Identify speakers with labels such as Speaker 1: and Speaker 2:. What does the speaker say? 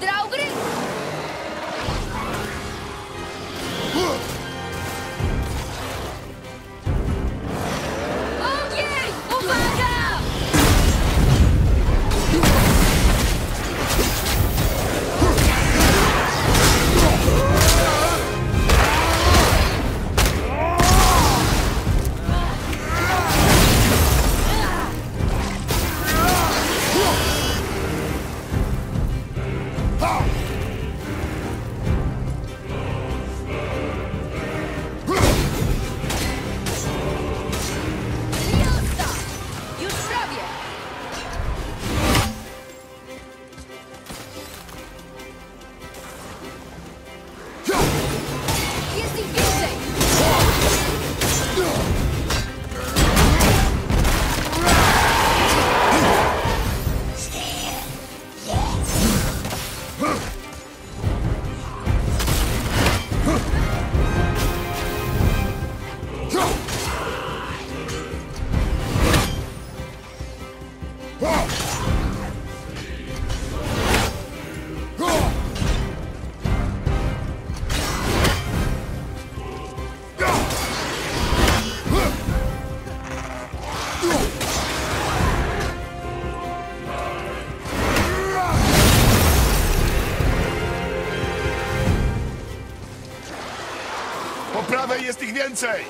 Speaker 1: draugr prawej jest ich więcej!